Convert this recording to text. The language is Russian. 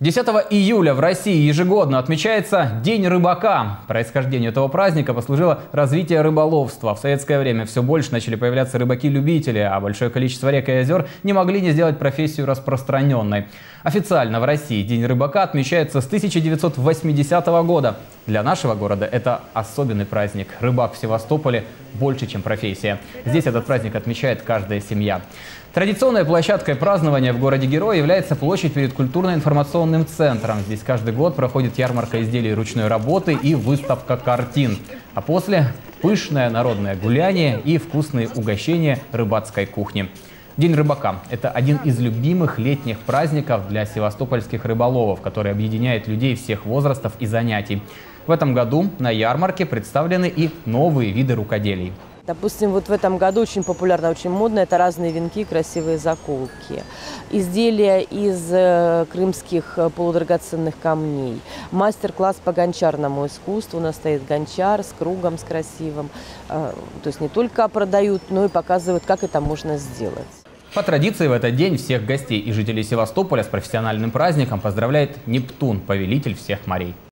10 июля в России ежегодно отмечается День рыбака. Происхождению этого праздника послужило развитие рыболовства. В советское время все больше начали появляться рыбаки-любители, а большое количество рек и озер не могли не сделать профессию распространенной. Официально в России День рыбака отмечается с 1980 года. Для нашего города это особенный праздник. Рыбак в Севастополе больше, чем профессия. Здесь этот праздник отмечает каждая семья. Традиционной площадкой празднования в городе Герой является площадь перед культурно-информационным центром. Здесь каждый год проходит ярмарка изделий ручной работы и выставка картин. А после – пышное народное гуляние и вкусные угощения рыбацкой кухни. День рыбака – это один из любимых летних праздников для севастопольских рыболовов, который объединяет людей всех возрастов и занятий. В этом году на ярмарке представлены и новые виды рукоделий. Допустим, вот в этом году очень популярно, очень модно, это разные венки, красивые заколки. Изделия из э, крымских э, полудрагоценных камней. Мастер-класс по гончарному искусству. У нас стоит гончар с кругом, с красивым. Э, то есть не только продают, но и показывают, как это можно сделать. По традиции в этот день всех гостей и жителей Севастополя с профессиональным праздником поздравляет Нептун, повелитель всех морей.